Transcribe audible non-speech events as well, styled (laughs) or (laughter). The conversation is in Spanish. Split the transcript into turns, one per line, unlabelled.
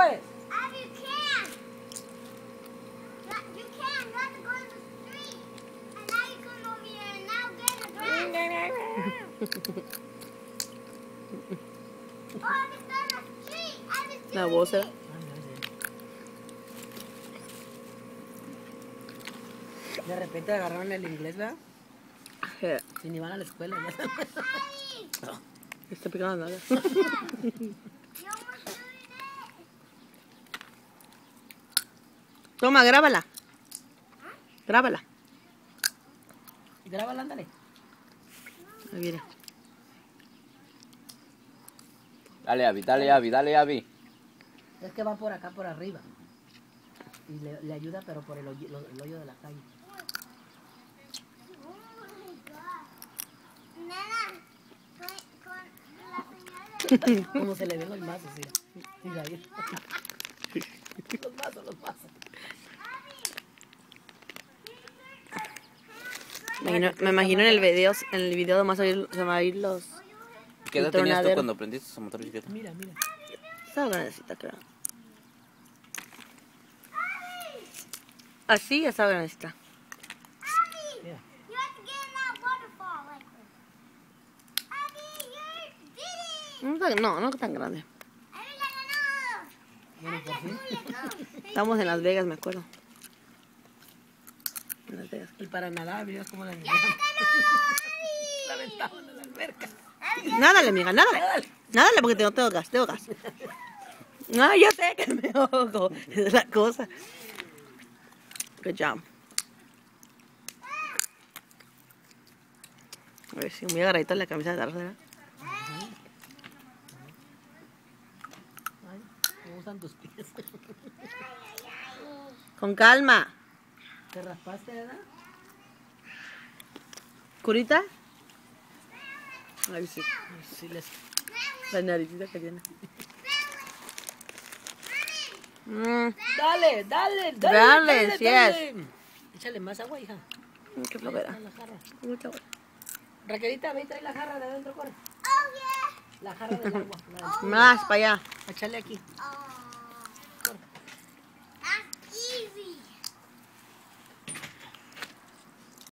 puedes.
Abby, you can. You can. You have to go to the street. And now you come over here and now get a grass. (laughs) oh, Abby's on the street. Abby's
La voz era.
De repente agarraron el inglés, ¿verdad?
Eh,
Si ni van a la escuela.
Me Está picando nada. Toma, grábala. Grábala.
Grábala, ándale.
Ahí viene.
Dale, Abby, dale, Abby, dale, Abby.
Es que va por acá, por arriba. Y le, le ayuda, pero por el hoyo, lo- el hoyo de la calle. Como se le ven los mazos, mira. Mira ahí. (laughs) Los mazos, los mazos.
Me imagino, me imagino en el video, en el video nomás oír- se van a ir los...
¿Qué edad tenías tú cuando aprendiste esa motocicleta?
Mira, mira.
Esa grandecita, creo. Así, esa grandecita.
Mira.
You have to get in that waterfall like this. Abby, you did it.
No, no, tan grande.
Ya
fin.
Estamos en Las Vegas, me acuerdo.
Y para nadar, mira cómo la La (laughs) aventaban en la alberca.
Nádale, amiga, nádale. Nádale porque te- tengo gas, tengo gas. No, yo sé que me ahogo. Esa es la cosa. Good job. A ver si muy agarradita la camisa de.
Ay, ¿cómo usan tus pies?
Con calma.
¿Te raspaste, verdad?
¿Curita? Ay, sí.
Sí, les...
La naricita que tiene. Mm,
Dale, dale, dale.
Dale,
dale,
sí
dale. Échale más agua, hija.
qué flojera. Mucha agua.
Raquelita, ve y trae la jarra de adentro, corre.
Oh, yeah.
La jarra del agua. la-
Más para allá.
Échale aquí.
Oh,